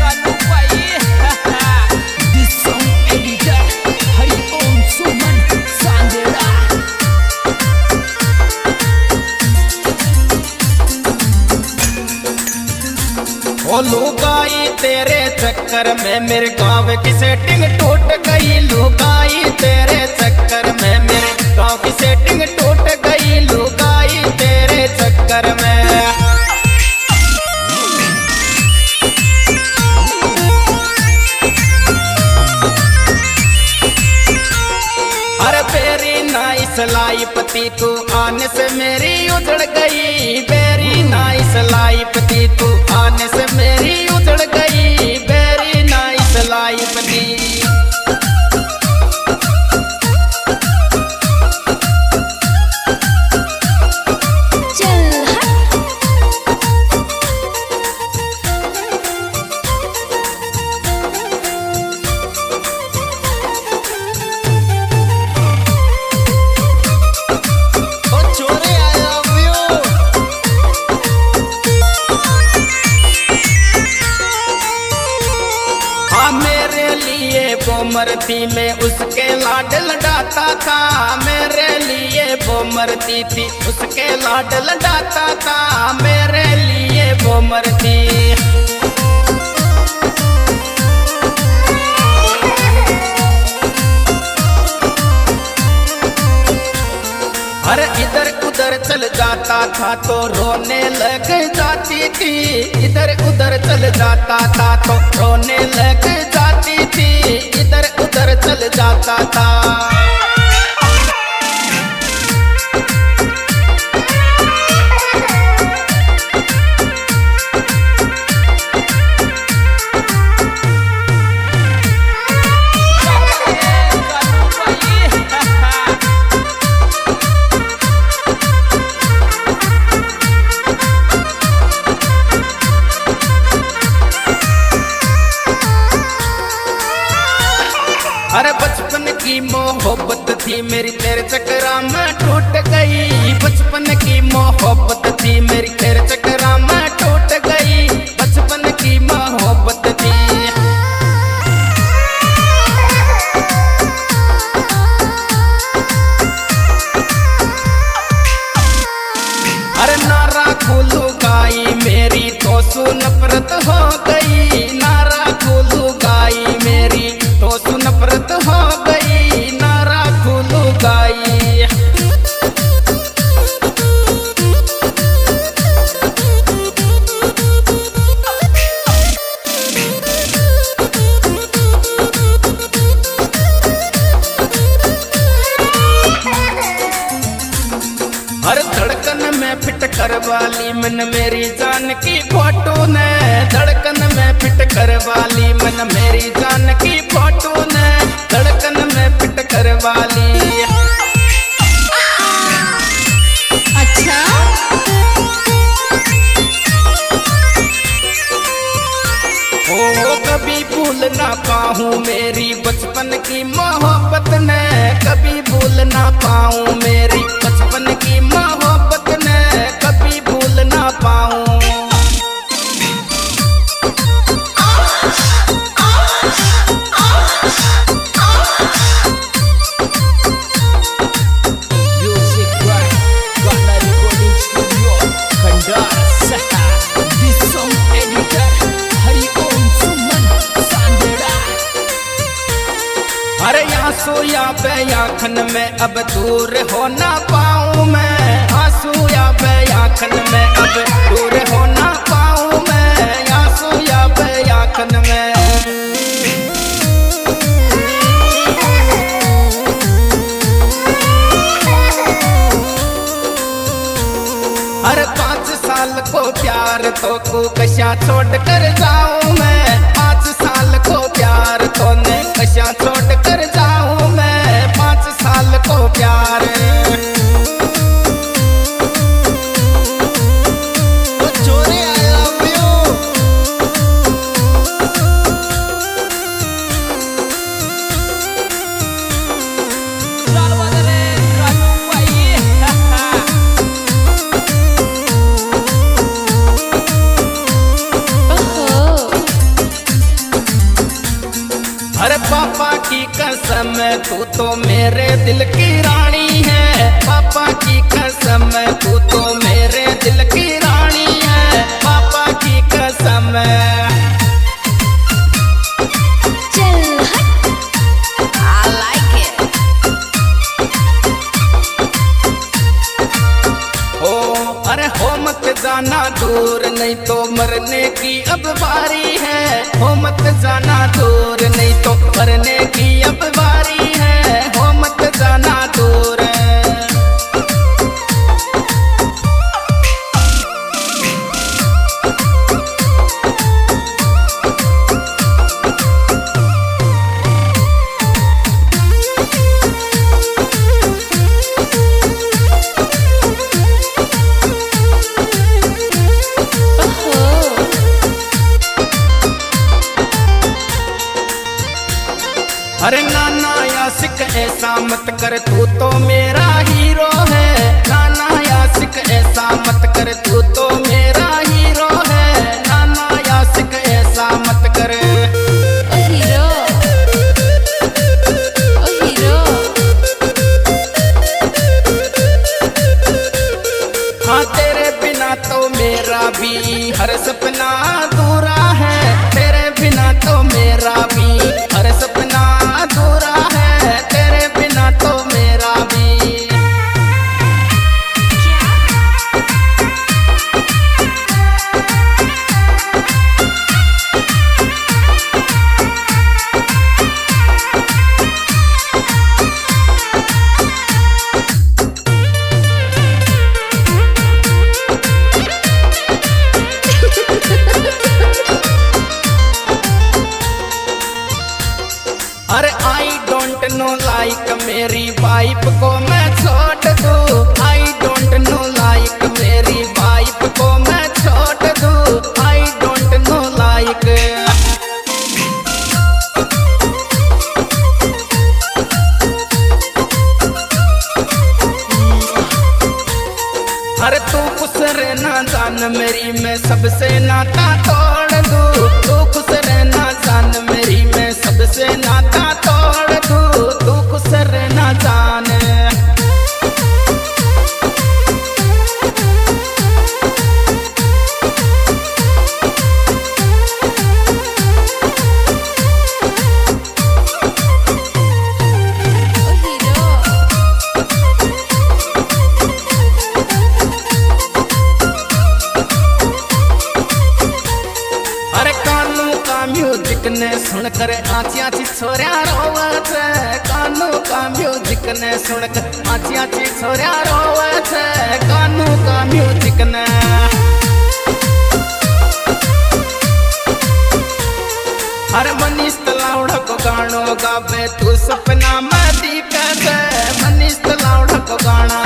कानू भाई This song editor Hari Om Suman Sandera ओ लुगाई तेरे चक्कर में मेरे गाँव की सेटिंग टूट गई लुगाई तेरे नाइस लाइपति तू आने से मेरी मरती में उसके लाड लडाता था। मेरे लिए वो मरती थी, उसके लाड लडाता था। मेरे लिए वो मरती। हर इधर उधर चल जाता था तो रोने लग जाती थी। इधर उधर चल जाता था तो रोने लग जाती थी इधर उधर चल जाता था। तो नफरत हो गई, नारा खोलू गाई मेरी। तो सु नफरत हो गई, नारा खोलू गाई। हर धड़कन में फिट कर वाली मन मेरी की फ़ोटो ने धड़कन में फिट कर वाली मन मेरी जान की फ़ोटो ने धड़कन में फिट कर वाली अच्छा। ओ कभी भूल ना पाऊँ मेरी बचपन की मोहब्बत ने। कभी भूल ना पाऊँ मेरी आखन में अब दूर हो ना पाऊँ मैं। आँसू या पे, आखन में अब दूर हो ना पाऊँ मैं। आँसू या पे, आखन में। हर पाँच साल को प्यार तो को कशा छोड़ कर जाऊँ मैं। पाँच साल को प्यार तो ने कशा छोड़ कर अरे पापा की कसम, तू तो मेरे दिल की रानी है। पापा की कसम, तू तो मेरे दिल की दूर, नहीं तो मरने की अब बारी है। हो मत जाना दूर, नहीं तो मरने की अब बारी ऐसा मत कर तू तो मेरा हीरो है। नाना यासिक ऐसा मत कर तू तो मेरा हीरो है। नाना यासिक ऐसा मत कर। हाँ तेरे बिना तो मेरा भी हर सपना अधूरा आई डोंट नो लाइक मेरी वाइफ को मैं छोड़ दूँ। आई डोंट नो लाइक मेरी वाइफ को मैं छोड़ दूँ। आई डोंट नो लाइक अरे तू खुश रहना जान मेरी, मैं सबसे नाता तोड़ दूँ। सबसे नाता तोड़ म्यूज़िक ने सुनकर आची आची छोरिया रोवत कानू का म्यूज़िक ने सुनकर आची आची छोरिया रोवत कानू का म्यूज़िक ने। अरे मनीष तलावड़ को गानो गावे, तू सपना में दिखत मनीष तलावड़ को गाना